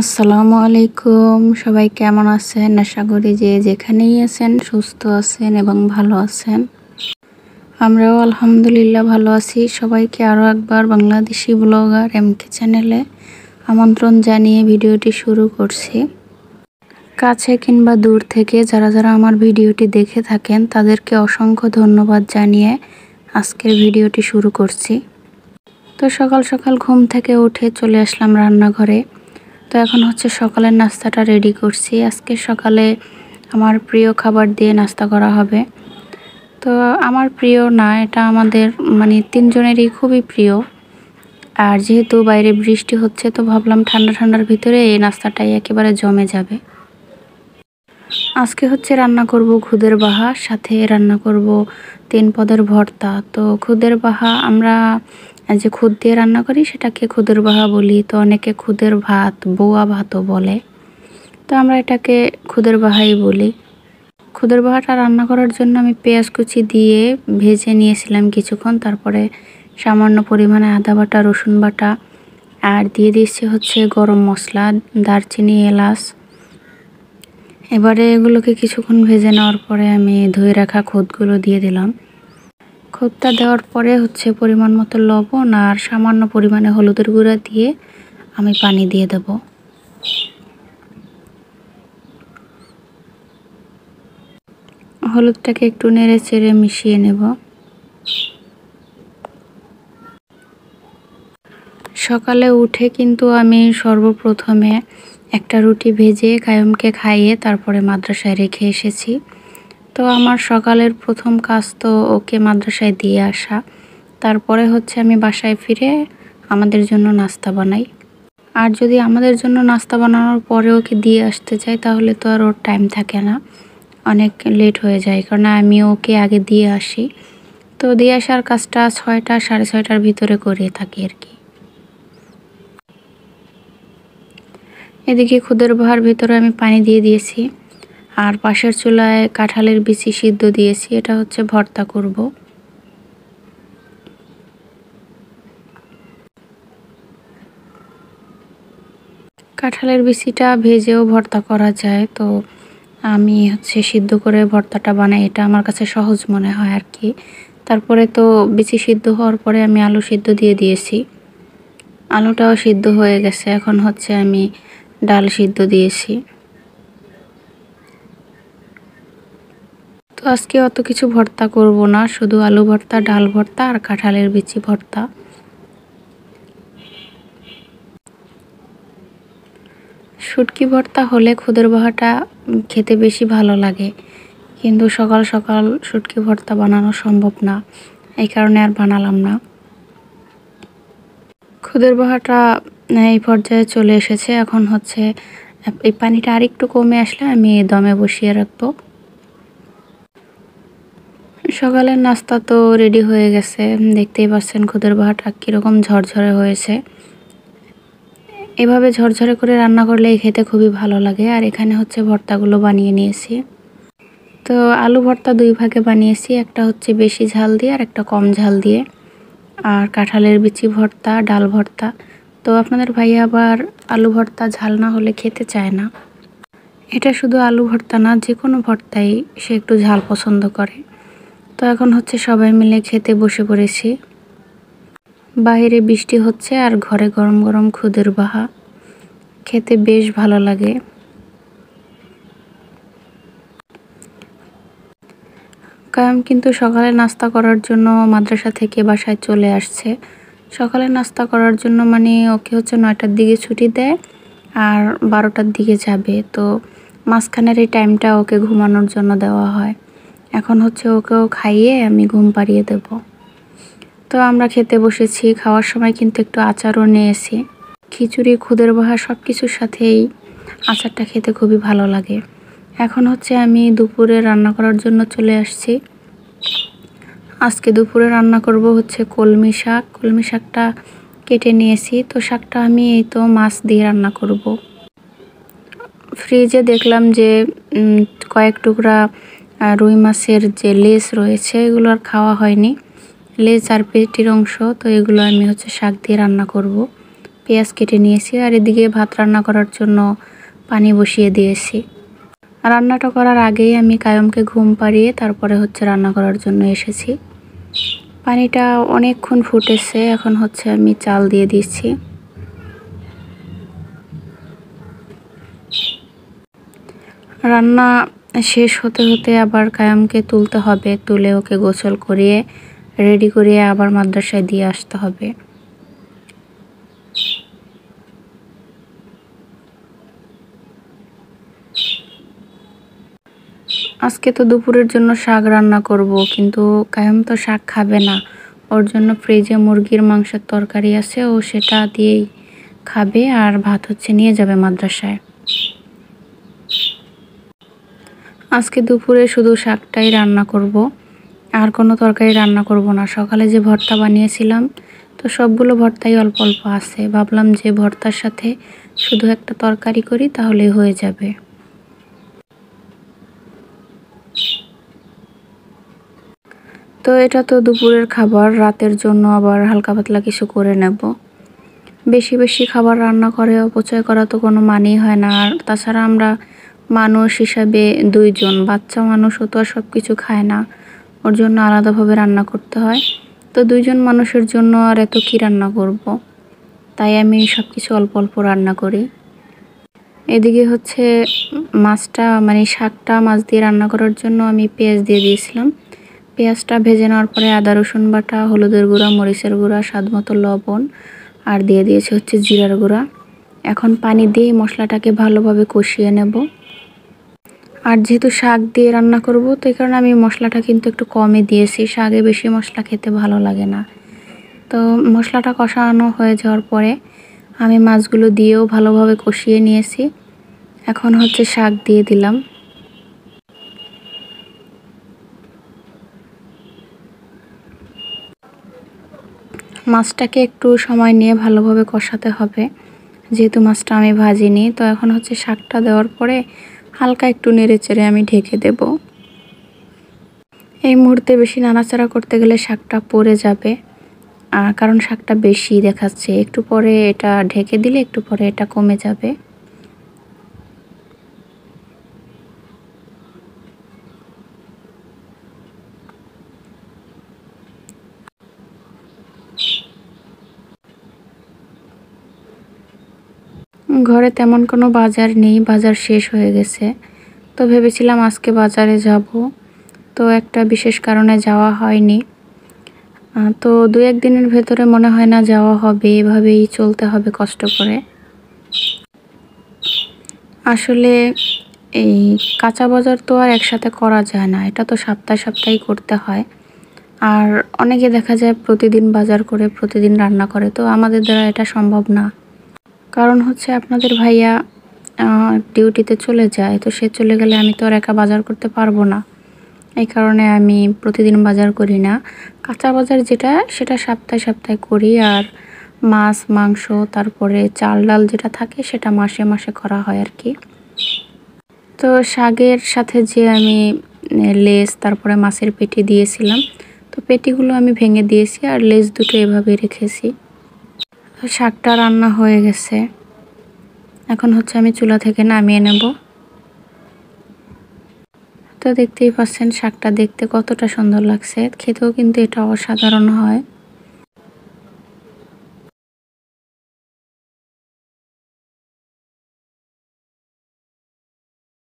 আসসালামু আলাইকুম। সবাই কেমন আছেন? আশা করি যে যেখানেই আছেন সুস্থ আছেন এবং ভালো আছেন। আমরাও আলহামদুলিল্লাহ ভালো আছি। সবাইকে আরও একবার বাংলাদেশি ব্লগার এমকে চ্যানেলে আমন্ত্রণ জানিয়ে ভিডিওটি শুরু করছি। কাছে কিংবা দূর থেকে যারা যারা আমার ভিডিওটি দেখে থাকেন, তাদেরকে অসংখ্য ধন্যবাদ জানিয়ে আজকের ভিডিওটি শুরু করছি। তো সকাল সকাল ঘুম থেকে উঠে চলে আসলাম রান্নাঘরে। তো এখন হচ্ছে সকালের নাস্তাটা রেডি করছি। আজকে সকালে আমার প্রিয় খাবার দিয়ে নাস্তা করা হবে। তো আমার প্রিয় না, এটা আমাদের মানে তিনজনেরই খুবই প্রিয়। আর যেহেতু বাইরে বৃষ্টি হচ্ছে, তো ভাবলাম ঠান্ডা ঠান্ডার ভিতরে এই নাস্তাটাই একেবারে জমে যাবে। আজকে হচ্ছে রান্না করব খুদের বাহা, সাথে রান্না করব তিন পদের ভর্তা। তো খুদের বাহা আমরা যে খুদ দিয়ে রান্না করি সেটাকে খুদের বাহা বলি। তো অনেকে খুদের ভাত, বোয়া ভাতও বলে। তো আমরা এটাকে খুদের বাহাই বলি। খুদের বাহাটা রান্না করার জন্য আমি পেঁয়াজ কুচি দিয়ে ভেজে নিয়েছিলাম কিছুক্ষণ। তারপরে সামান্য পরিমাণে আদা বাটা, রসুন বাটা, আর দিয়ে দিচ্ছি হচ্ছে গরম মশলা, দারচিনি, এলাচ। এবারে এগুলোকে কিছুক্ষণ ভেজে নেওয়ার পরে আমি ধুয়ে রাখা খুদগুলো দিয়ে দিলাম। খুদটা দেওয়ার পরে হচ্ছে পরিমাণ মতো লবণ আর সামান্য পরিমাণে হলুদের গুঁড়া দিয়ে আমি পানি দিয়ে দেব। হলুদটাকে একটু নেড়ে চেড়ে মিশিয়ে নেব। সকালে উঠে কিন্তু আমি সর্বপ্রথমে একটা রুটি ভেজে কায়মকে খাইয়ে তারপরে মাদ্রাসায় রেখে এসেছি। তো আমার সকালের প্রথম কাজ তো ওকে মাদ্রাসায় দিয়ে আসা। তারপরে হচ্ছে আমি বাসায় ফিরে আমাদের জন্য নাস্তা বানাই। আর যদি আমাদের জন্য নাস্তা বানানোর পরে ওকে দিয়ে আসতে চাই, তাহলে তো আর ওর টাইম থাকে না। অনেক লেট হয়ে যায়, কারণ আমি ওকে আগে দিয়ে আসি। তো দিয়ে আসার কাজটা ছয়টা, সাড়ে ছয়টার ভিতরে করিয়ে থাকি আর কি। এদিকে খুদের বাহার ভিতরে আমি পানি দিয়ে দিয়েছি। আর পাশের চুলায় কাঁঠালের বিচি সিদ্ধ দিয়েছি, এটা হচ্ছে ভর্তা করব। কাঁঠালের বিচিটা ভেজেও ভর্তা করা যায়, তো আমি হচ্ছে সিদ্ধ করে ভর্তাটা বানাই, এটা আমার কাছে সহজ মনে হয় আর কি। তারপরে তো বিচি সিদ্ধ হওয়ার পরে আমি আলু সিদ্ধ দিয়ে দিয়েছি। আলুটাও সিদ্ধ হয়ে গেছে, এখন হচ্ছে আমি ডাল সিদ্ধ দিয়েছি। তো আজকে অত কিছু ভর্তা করব না, শুধু আলু ভর্তা, ডাল ভর্তা আর কাঁঠালের বিচি ভর্তা। শুটকি ভর্তা হলে খুদের বাহাটা খেতে বেশি ভালো লাগে, কিন্তু সকাল সকাল শুটকি ভর্তা বানানো সম্ভব না, এই কারণে আর বানালাম না। খুদের বাহাটা এই পর্যায়ে চলে এসেছে, এখন হচ্ছে, এই পানিটা আরেকটু কমে আসলে আমি দমে বসিয়ে রাখব। সকালের নাস্তা তো রেডি হয়ে গেছে। দেখতেই পাচ্ছেন খুদের বাহাটা কীরকম ঝরঝরে হয়েছে। এভাবে ঝরঝরে করে রান্না করলে এই খেতে খুবই ভালো লাগে। আর এখানে হচ্ছে ভর্তাগুলো বানিয়ে নিয়েছি। তো আলু ভর্তা দুই ভাগে বানিয়েছি। একটা হচ্ছে বেশি ঝাল দিয়ে আর একটা কম ঝাল দিয়ে। আর কাঁঠালের বিচি ভর্তা, ডাল ভর্তা। তো আপনাদের ভাই আবার আলু ভর্তা ঝাল না হলে খেতে চায় না। এটা শুধু আলু ভর্তা না যে কোনো ভর্তাই সে একটু ঝাল পছন্দ করে। তো এখন হচ্ছে সবাই মিলে খেতে বসে পড়েছি। বাহিরে বৃষ্টি হচ্ছে আর ঘরে গরম গরম খুদের বাহা। খেতে বেশ ভালো লাগে। কায়াম কিন্তু সকালে নাস্তা করার জন্য মাদ্রাসা থেকে বাসায় চলে আসছে। সকালে নাস্তা করার জন্য মানে ওকে হচ্ছে নয়টার দিকে ছুটি দেয় আর বারোটার দিকে যাবে। তো মাঝখানের এই টাইমটা ওকে ঘুমানোর জন্য দেওয়া হয়। এখন হচ্ছে ওকেও খাইয়ে আমি ঘুম পাড়িয়ে দেব। তো আমরা খেতে বসেছি, খাওয়ার সময় কিন্তু একটু আচারও নিয়েছি। খিচুড়ি, খুদের বাহা সব কিছুর সাথেই আচারটা খেতে খুবই ভালো লাগে। এখন হচ্ছে আমি দুপুরে রান্না করার জন্য চলে আসছি। আজকে দুপুরে রান্না করব হচ্ছে কলমি শাক। কলমি শাকটা কেটে নিয়েছি, তো শাকটা আমি এই তো মাছ দিয়ে রান্না করব। ফ্রিজে দেখলাম যে কয়েক টুকরা রুই মাছের যে লেস রয়েছে, এগুলো আর খাওয়া হয়নি। লেজ আর পেটির অংশ, তো এগুলো আমি হচ্ছে শাক দিয়ে রান্না করব। পেঁয়াজ কেটে নিয়েছি আর এদিকে ভাত রান্না করার জন্য পানি বসিয়ে দিয়েছি। রান্নাটা করার আগেই আমি কায়মকে ঘুম পাড়িয়ে তারপরে হচ্ছে রান্না করার জন্য এসেছি। পানিটা অনেকক্ষণ ফুটেছে, এখন হচ্ছে আমি চাল দিয়ে দিচ্ছি। রান্না শেষ হতে হতে আবার কায়ামকে তুলতে হবে, তুলে ওকে গোসল করিয়ে, রেডি করিয়ে আবার মাদ্রাসায় দিয়ে আসতে হবে। আজকে তো দুপুরের জন্য শাক রান্না করব, কিন্তু কায়াম তো শাক খাবে না। ওর জন্য ফ্রিজে মুরগির মাংসের তরকারি আছে, ও সেটা দিয়েই খাবে আর ভাত হচ্ছে নিয়ে যাবে মাদ্রাসায়। আজকে দুপুরে শুধু শাকটাই রান্না করব। আর কোনো তরকারি রান্না করব না। সকালে যে ভর্তা বানিয়েছিলাম, তো সবগুলো ভর্তাই অল্প অল্প আছে। ভাবলাম যে ভর্তার সাথে শুধু একটা তরকারি করি, তাহলে হয়ে যাবে। তো এটা তো দুপুরের খাবার। রাতের জন্য আবার হালকা পাতলা কিছু করে নেব। বেশি বেশি খাবার রান্না করে অপচয় করা তো কোনো মানেই হয় না। আর তাছাড়া আমরা মানুষ হিসাবে দুইজন, বাচ্চা মানুষও তো আর সব কিছু খায় না। ওর জন্য আলাদাভাবে রান্না করতে হয়। তো দুইজন মানুষের জন্য আর এত কী রান্না করব। তাই আমি সব কিছু অল্প অল্প রান্না করি। এদিকে হচ্ছে মাছটা মানে শাকটা মাছ দিয়ে রান্না করার জন্য আমি পেঁয়াজ দিয়ে দিয়েছিলাম। পেঁয়াজটা ভেজে নেওয়ার পরে আদা, রসুন বাটা, হলুদের গুঁড়া, মরিচের গুঁড়া, স্বাদ মতো লবণ আর দিয়ে দিয়েছে হচ্ছে জিরার গুঁড়া। এখন পানি দিয়ে মশলাটাকে ভালোভাবে কষিয়ে নেব। আর যেহেতু শাক দিয়ে রান্না করব, তো এই কারণে আমি মশলাটা কিন্তু একটু কমই দিয়েছি। শাকে বেশি মশলা খেতে ভালো লাগে না। তো মশলাটা কষানো হয়ে যাওয়ার পরে আমি মাছগুলো দিয়েও ভালোভাবে কষিয়ে নিয়েছি। এখন হচ্ছে শাক দিয়ে দিলাম। মাছটাকে একটু সময় নিয়ে ভালোভাবে কষাতে হবে। যেহেতু মাছটা আমি ভাজিনি, তো এখন হচ্ছে শাকটা দেওয়ার পরে হালকা একটু নেড়েচেড়ে আমি ঢেকে দেব। এই মুহূর্তে বেশি নাড়াচাড়া করতে গেলে শাকটা পড়ে যাবে। কারণ শাকটা বেশি দেখাচ্ছে। একটু পরে এটা ঢেকে দিলে একটু পরে এটা কমে যাবে। ঘরে তেমন কোনো বাজার নেই, বাজার শেষ হয়ে গেছে। তো ভেবেছিলাম আজকে বাজারে যাব। তো একটা বিশেষ কারণে যাওয়া হয়নি। তো দু একদিনের ভেতরে মনে হয় না যাওয়া হবে। এভাবেই চলতে হবে কষ্ট করে। আসলে এই কাঁচা বাজার তো আর একসাথে করা যায় না। এটা তো সপ্তাহে সপ্তাহেই করতে হয়। আর অনেকে দেখা যায় প্রতিদিন বাজার করে, প্রতিদিন রান্না করে। তো আমাদের দ্বারা এটা সম্ভব না। কারণ হচ্ছে আপনাদের ভাইয়া ডিউটিতে চলে যায়, তো সে চলে গেলে আমি তো আর একা বাজার করতে পারব না। এই কারণে আমি প্রতিদিন বাজার করি না। কাঁচা বাজার যেটা, সেটা সপ্তাহে সপ্তাহে করি, আর মাছ, মাংস, তারপরে চাল ডাল যেটা থাকে, সেটা মাসে মাসে করা হয় আর কি। তো শাকের সাথে যে আমি লেস, তারপরে মাছের পেটি দিয়েছিলাম, তো পেটিগুলো আমি ভেঙে দিয়েছি, আর লেস দুটো এভাবে রেখেছি। শাকটা রান্না হয়ে গেছে। এখন হচ্ছে আমি চুলা থেকে নামিয়ে নেব। তো দেখতেই পাচ্ছেন শাকটা দেখতে কতটা সুন্দর লাগছে। খেতেও কিন্তু এটা অসাধারণ হয়।